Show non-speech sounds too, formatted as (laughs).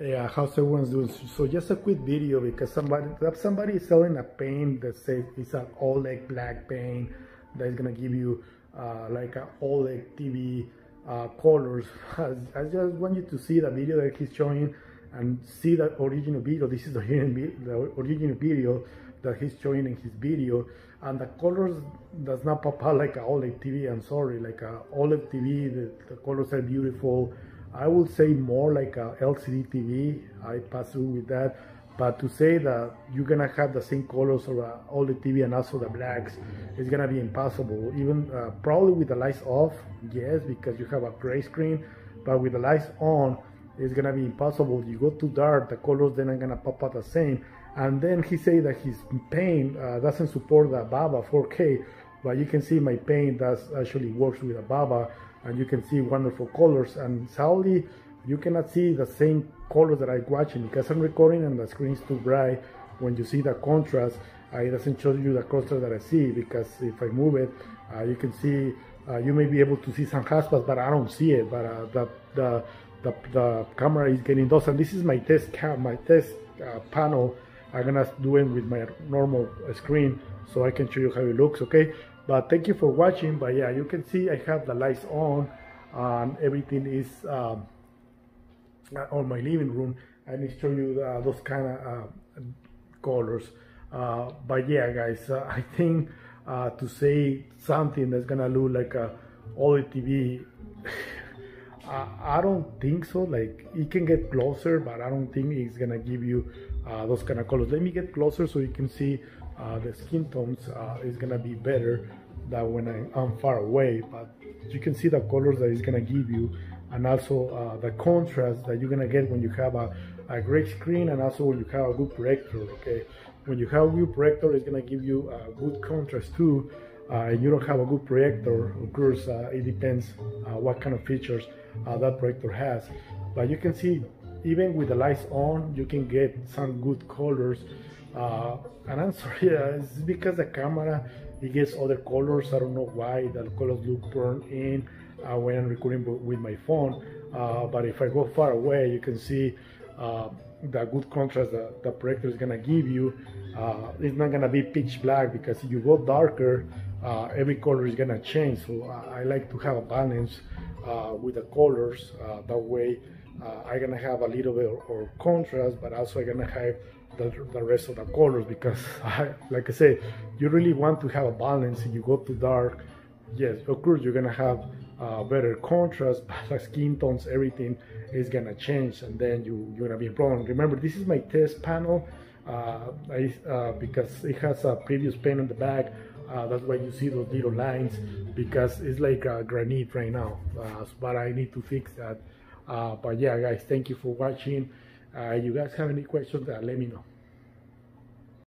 Yeah, how's everyone's doing? So just a quick video because somebody somebody is selling a paint that says it's an OLED black paint that is gonna give you uh, like an OLED TV uh, colors. (laughs) I just want you to see the video that he's showing and see the original video. This is the (laughs) original video that he's showing in his video and the colors does not pop out like a OLED TV. I'm sorry, like a OLED TV, the, the colors are beautiful I would say more like a LCD TV. I pass through with that. But to say that you're gonna have the same colors of uh, OLED TV and also the blacks, it's gonna be impossible. Even uh, probably with the lights off, yes, because you have a gray screen. But with the lights on, it's gonna be impossible. You go too dark, the colors then are gonna pop out the same. And then he said that his paint uh, doesn't support the BABA 4K, but you can see my paint does actually works with a BABA and you can see wonderful colors. And sadly you cannot see the same colors that I'm watching because I'm recording and the screen is too bright when you see the contrast uh, it doesn't show you the contrast that I see because if I move it uh, you can see uh, you may be able to see some haspas but I don't see it. But uh, the, the, the, the, camera is getting those and this is my test cam my test uh, panel I'm gonna do it with my normal screen so I can show you how it looks okay? But thank you for watching but yeah you can see I have the lights on and everything is um, on my living room and it show you uh, those kind of uh, colors. Uh, but yeah guys uh, (laughs) I think uh, to say something that's gonna look like a OLED TV (laughs) I, I don't think so. Like it can get closer but I don't think it's gonna give you uh, those kind of colors. Let me get closer so you can see uh, the skin tones uh, is gonna be better than when I, am far away. But you can see the colors that it's gonna give you and also uh, the contrast that you're gonna get when you have a, a great screen and also when you have a good projector okay? When you have a good projector it's gonna give you a good contrast too you don't have a good projector of course uh, it depends uh, what kind of features that projector has but you can see even with the lights on you can get some good colors uh, and I'm (laughs) sorry, uh, it's because the camera it gets other colors. I don't know why the colors look burned in uh, when I'm recording with my phone. Uh, but if I go far away, you can see uh, the good contrast that the projector is gonna give you. Uh, it's not gonna be pitch black because if you go darker, uh, every color is gonna change. So uh, I like to have a balance uh, with the colors. that way, I'm gonna have a little bit of, of contrast, but also I'm gonna have the, the rest of the colors because (laughs) I, like I say you really want to have a balance if you go too dark yes of course you're gonna have uh, better contrast (laughs) but the skin tones everything is gonna change and then you, you're gonna be problem. Remember this is my test panel uh, I, uh, because it has a previous paint on the back uh, that's why you see those little lines because it's like granite right now uh, but I need to fix that. Uh, but yeah guys thank you for watching. You guys have any questions, let me know.